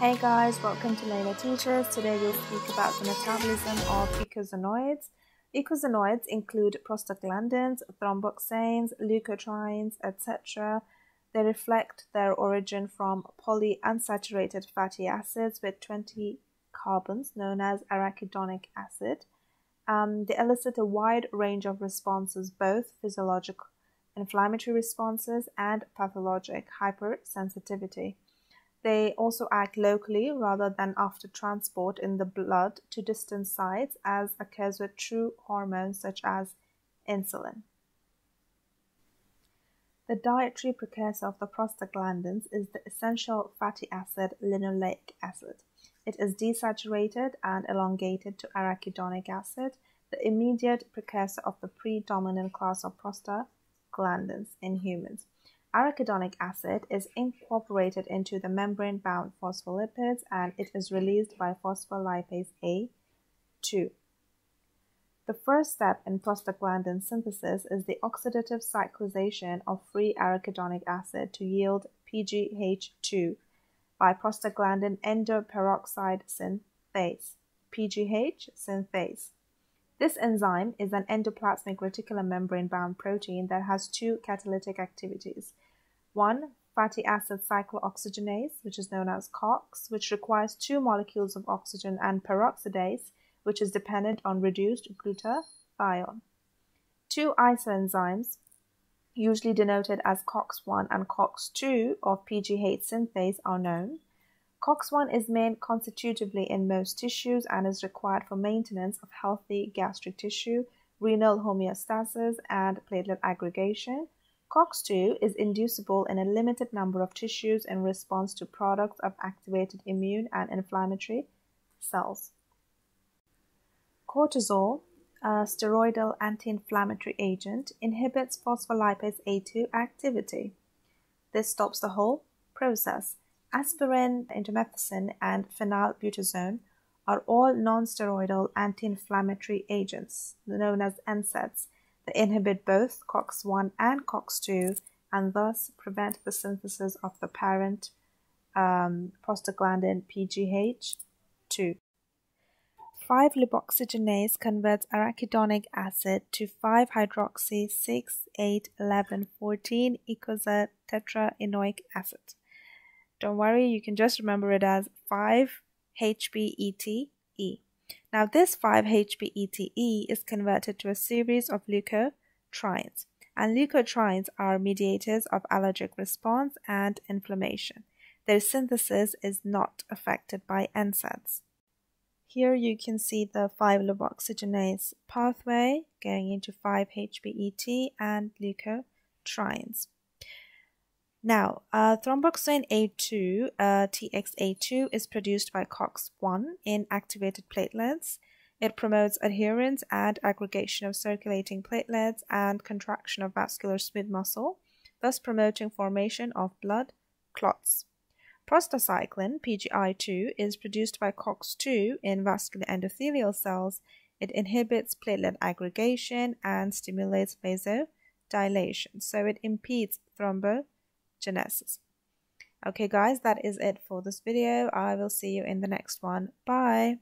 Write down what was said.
Hey guys, welcome to Laila Teachers. Today we'll speak about the metabolism of eicosanoids. Eicosanoids include prostaglandins, thromboxanes, leukotrienes, etc. They reflect their origin from polyunsaturated fatty acids with 20 carbons known as arachidonic acid. Um, they elicit a wide range of responses, both physiologic inflammatory responses and pathologic hypersensitivity. They also act locally rather than after transport in the blood to distant sites, as occurs with true hormones such as insulin. The dietary precursor of the prostaglandins is the essential fatty acid linoleic acid. It is desaturated and elongated to arachidonic acid, the immediate precursor of the predominant class of prostaglandins in humans. Arachidonic acid is incorporated into the membrane-bound phospholipids and it is released by phospholipase A2. The first step in prostaglandin synthesis is the oxidative cyclization of free arachidonic acid to yield PGH2 by prostaglandin endoperoxide synthase, PGH synthase. This enzyme is an endoplasmic reticular membrane bound protein that has two catalytic activities. One, fatty acid cyclooxygenase, which is known as COX, which requires two molecules of oxygen, and peroxidase, which is dependent on reduced glutathione. Two isoenzymes, usually denoted as COX1 and COX2 of PGH synthase, are known. COX1 is made constitutively in most tissues and is required for maintenance of healthy gastric tissue, renal homeostasis, and platelet aggregation. COX2 is inducible in a limited number of tissues in response to products of activated immune and inflammatory cells. Cortisol, a steroidal anti-inflammatory agent, inhibits phospholipase A2 activity. This stops the whole process Aspirin, indomethacin, and phenylbutazone are all non-steroidal anti-inflammatory agents known as NSAIDs that inhibit both COX-1 and COX-2 and thus prevent the synthesis of the parent um, prostaglandin PGH2. 5-lipoxygenase converts arachidonic acid to 5-hydroxy 6-8-11-14 eicosatetraenoic acid. Don't worry, you can just remember it as 5-HPETE. Now this 5-HPETE is converted to a series of leukotrienes, and leukotrienes are mediators of allergic response and inflammation. Their synthesis is not affected by NSAIDs. Here you can see the 5-lipoxygenase pathway going into 5-HBET and leukotrienes. Now, uh, thromboxane A2, uh, TXA2, is produced by COX1 in activated platelets. It promotes adherence and aggregation of circulating platelets and contraction of vascular smooth muscle, thus promoting formation of blood clots. Prostacyclin, PGI2, is produced by COX2 in vascular endothelial cells. It inhibits platelet aggregation and stimulates vasodilation, so it impedes thrombo genesis. Okay guys, that is it for this video. I will see you in the next one. Bye.